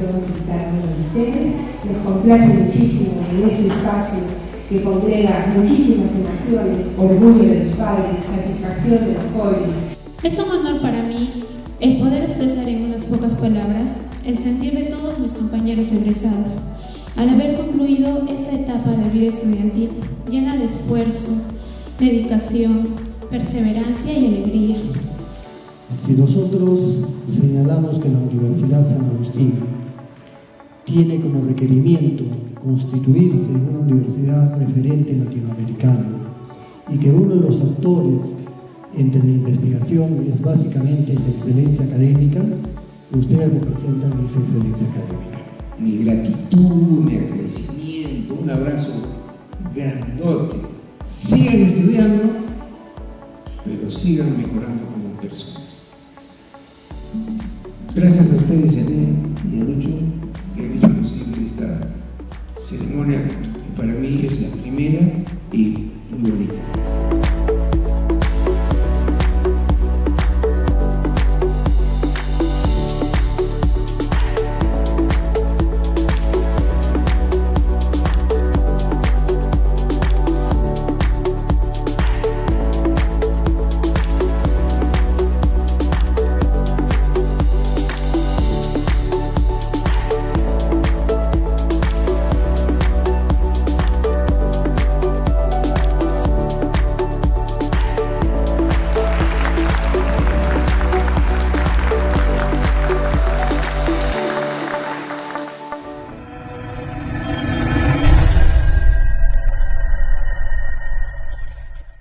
todos y cada uno ustedes. Nos complace muchísimo en este espacio que congrega muchísimas emociones, orgullo de los padres, satisfacción de los jóvenes. Es un honor para mí el poder expresar en unas pocas palabras el sentir de todos mis compañeros egresados al haber concluido esta etapa de vida estudiantil llena de esfuerzo, dedicación, perseverancia y alegría. Si nosotros señalamos que la Universidad San Agustín tiene como requerimiento constituirse en una universidad referente latinoamericana y que uno de los factores entre la investigación es básicamente la excelencia académica, ustedes representan esa excelencia académica. Mi gratitud, mi agradecimiento, un abrazo grandote. Sigan estudiando, pero sigan mejorando como personas. Gracias a ustedes, ceremonia que para mí es la primera y muy bonita.